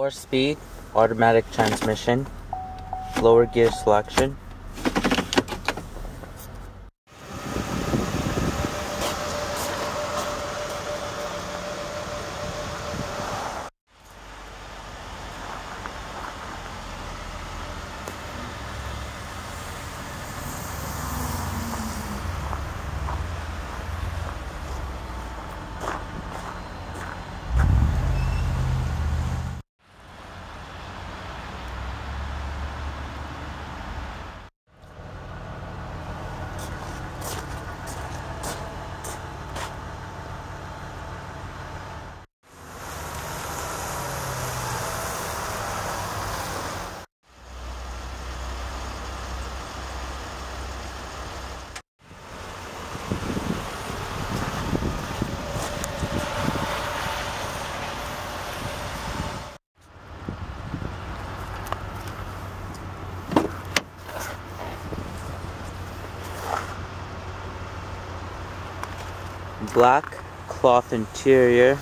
Four speed automatic transmission, lower gear selection. Black cloth interior.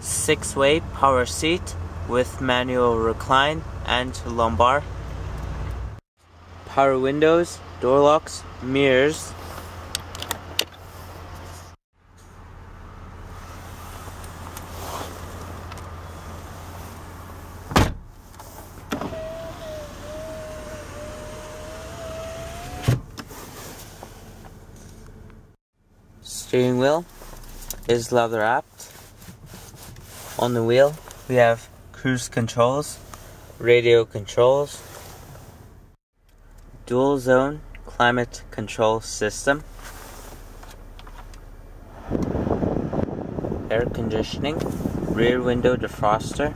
Six way power seat with manual recline and lumbar. Power windows, door locks, mirrors. Steering wheel is leather wrapped. On the wheel, we have cruise controls, radio controls, dual zone climate control system, air conditioning, rear window defroster,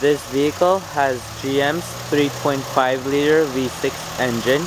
This vehicle has GM's 3.5 liter V6 engine